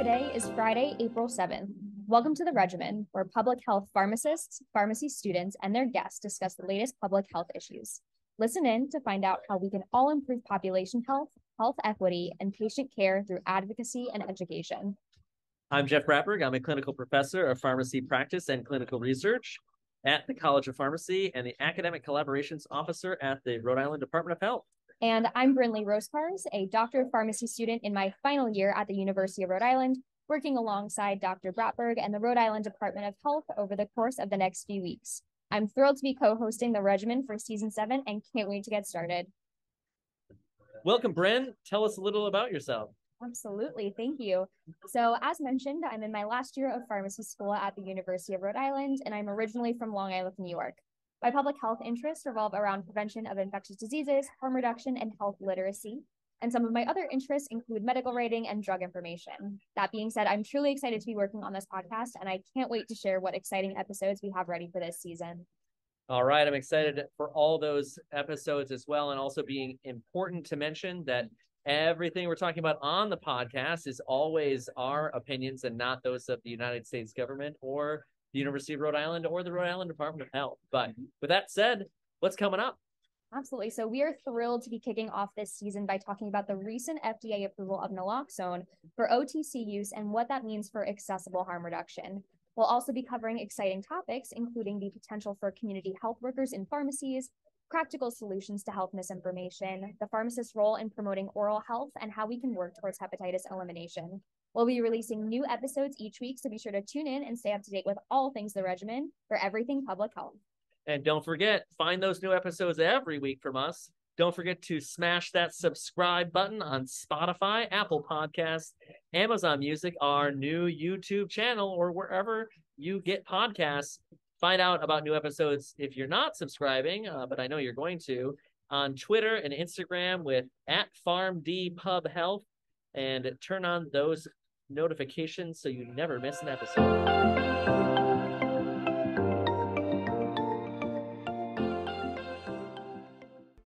Today is Friday, April 7th. Welcome to the regimen, where public health pharmacists, pharmacy students, and their guests discuss the latest public health issues. Listen in to find out how we can all improve population health, health equity, and patient care through advocacy and education. I'm Jeff Bratberg. I'm a clinical professor of pharmacy practice and clinical research at the College of Pharmacy and the Academic Collaborations Officer at the Rhode Island Department of Health. And I'm Brindley Rospars, a Doctor of Pharmacy student in my final year at the University of Rhode Island, working alongside Dr. Bratberg and the Rhode Island Department of Health over the course of the next few weeks. I'm thrilled to be co-hosting the regimen for season seven and can't wait to get started. Welcome, Bryn. Tell us a little about yourself. Absolutely. Thank you. So, as mentioned, I'm in my last year of pharmacy school at the University of Rhode Island, and I'm originally from Long Island, New York. My public health interests revolve around prevention of infectious diseases, harm reduction, and health literacy. And some of my other interests include medical writing and drug information. That being said, I'm truly excited to be working on this podcast, and I can't wait to share what exciting episodes we have ready for this season. All right, I'm excited for all those episodes as well, and also being important to mention that everything we're talking about on the podcast is always our opinions and not those of the United States government or the University of Rhode Island or the Rhode Island Department of Health. But mm-hmm. with that said, what's coming up? Absolutely. So we are thrilled to be kicking off this season by talking about the recent FDA approval of naloxone for OTC use and what that means for accessible harm reduction. We'll also be covering exciting topics, including the potential for community health workers in pharmacies, practical solutions to health misinformation, the pharmacist's role in promoting oral health, and how we can work towards hepatitis elimination. We'll be releasing new episodes each week, so be sure to tune in and stay up to date with all things the regimen for everything public health. And don't forget, find those new episodes every week from us. Don't forget to smash that subscribe button on Spotify, Apple Podcasts, Amazon Music, our new YouTube channel, or wherever you get podcasts. Find out about new episodes if you're not subscribing, uh, but I know you're going to, on Twitter and Instagram with at PharmDPubHealth and turn on those notifications so you never miss an episode.